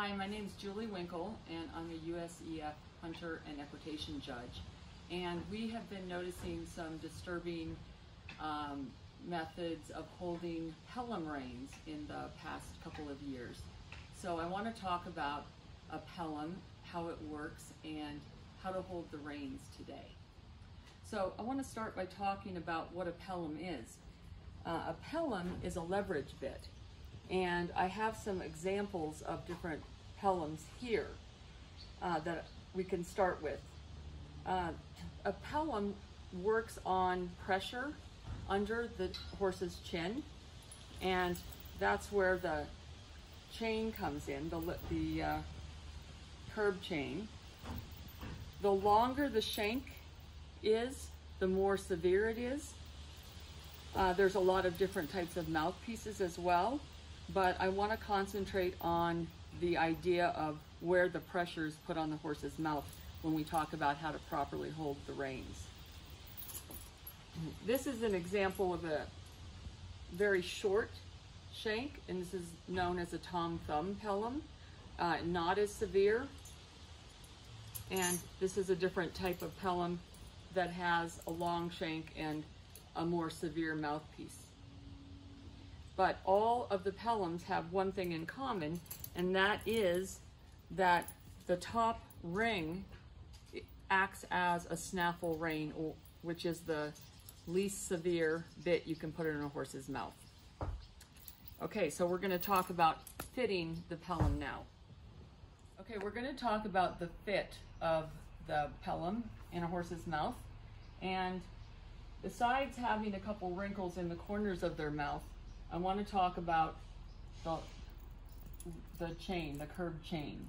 Hi, my name is Julie Winkel, and I'm a USEF hunter and equitation judge. And we have been noticing some disturbing um, methods of holding Pelham reins in the past couple of years. So I want to talk about a Pelham, how it works, and how to hold the reins today. So I want to start by talking about what a Pelham is. Uh, a Pelham is a leverage bit. And I have some examples of different Pelhams here uh, that we can start with. Uh, a Pelham works on pressure under the horse's chin, and that's where the chain comes in, the, the uh, curb chain. The longer the shank is, the more severe it is. Uh, there's a lot of different types of mouthpieces as well but I want to concentrate on the idea of where the pressure is put on the horse's mouth when we talk about how to properly hold the reins. This is an example of a very short shank, and this is known as a tom thumb pelham, uh, not as severe. And this is a different type of pelham that has a long shank and a more severe mouthpiece. But all of the Pelhams have one thing in common, and that is that the top ring acts as a snaffle rein, which is the least severe bit you can put in a horse's mouth. Okay, so we're going to talk about fitting the Pelham now. Okay, we're going to talk about the fit of the Pelham in a horse's mouth. And besides having a couple wrinkles in the corners of their mouth, I want to talk about the, the chain, the curb chain.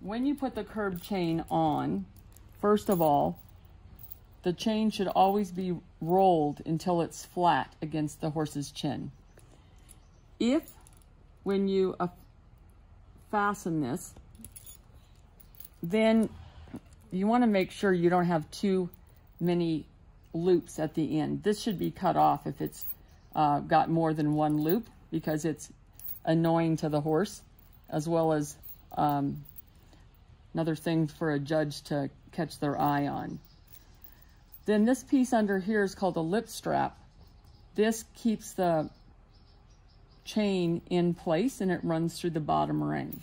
When you put the curb chain on, first of all, the chain should always be rolled until it's flat against the horse's chin. If, when you uh, fasten this, then you want to make sure you don't have too many loops at the end. This should be cut off if it's uh, got more than one loop because it's annoying to the horse, as well as um, another thing for a judge to catch their eye on. Then this piece under here is called a lip strap. This keeps the chain in place and it runs through the bottom ring.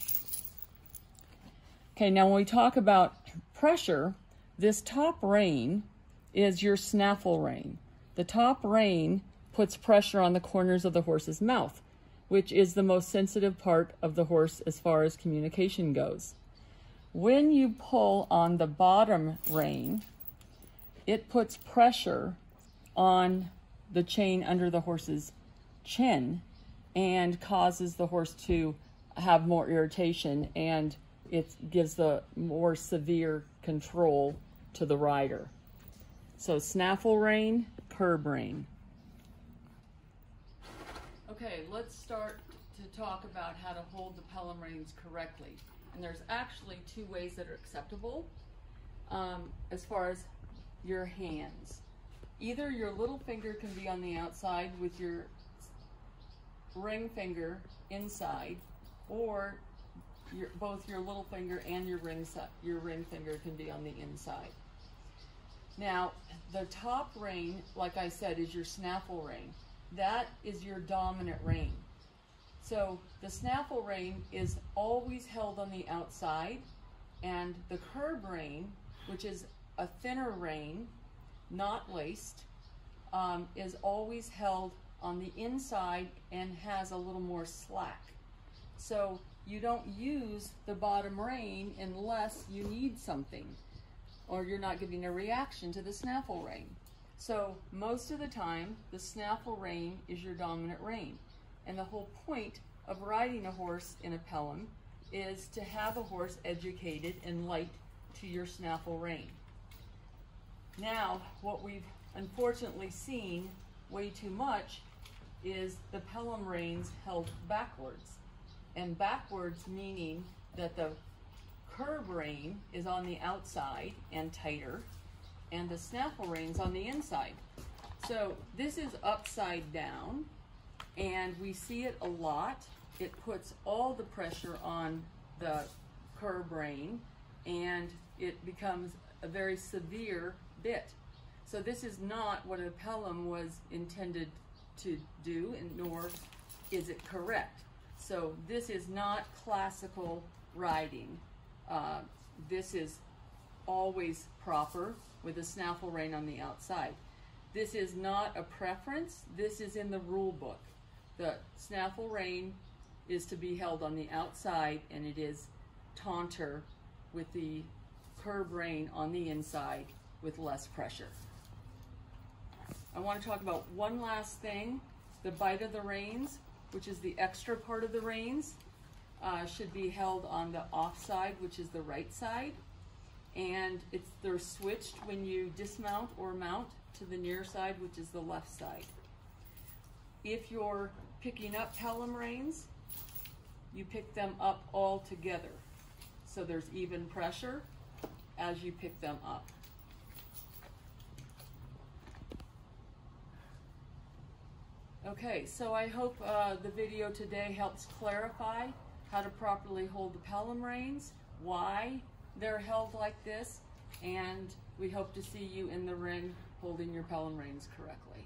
Okay, now when we talk about pressure, this top rein is your snaffle rein. The top rein puts pressure on the corners of the horse's mouth, which is the most sensitive part of the horse as far as communication goes. When you pull on the bottom rein, it puts pressure on the chain under the horse's chin and causes the horse to have more irritation and it gives the more severe control to the rider. So snaffle rein, curb rein. Okay, let's start to talk about how to hold the Pelham reins correctly. And there's actually two ways that are acceptable um, as far as your hands. Either your little finger can be on the outside with your ring finger inside, or your, both your little finger and your ring, your ring finger can be on the inside. Now, the top rein, like I said, is your snaffle rein that is your dominant rein. So the snaffle rein is always held on the outside and the curb rein, which is a thinner rein, not laced, um, is always held on the inside and has a little more slack. So you don't use the bottom rein unless you need something or you're not giving a reaction to the snaffle rein. So most of the time, the snaffle rein is your dominant rein. And the whole point of riding a horse in a Pelham is to have a horse educated and light to your snaffle rein. Now, what we've unfortunately seen way too much is the Pelham reins held backwards. And backwards meaning that the curb rein is on the outside and tighter, and the snaffle reins on the inside. So this is upside down and we see it a lot it puts all the pressure on the curb rein and it becomes a very severe bit. So this is not what a Pelham was intended to do, and nor is it correct. So this is not classical riding. Uh, this is always proper with a snaffle rein on the outside. This is not a preference. This is in the rule book. The snaffle rein is to be held on the outside and it is taunter with the curb rein on the inside with less pressure. I want to talk about one last thing. The bight of the reins, which is the extra part of the reins, uh, should be held on the off side, which is the right side. And it's they're switched when you dismount or mount to the near side, which is the left side. If you're picking up Pelham reins, you pick them up all together. So there's even pressure as you pick them up. Okay, so I hope uh, the video today helps clarify how to properly hold the Pelham reins, why they're held like this, and we hope to see you in the ring holding your Pelham reins correctly.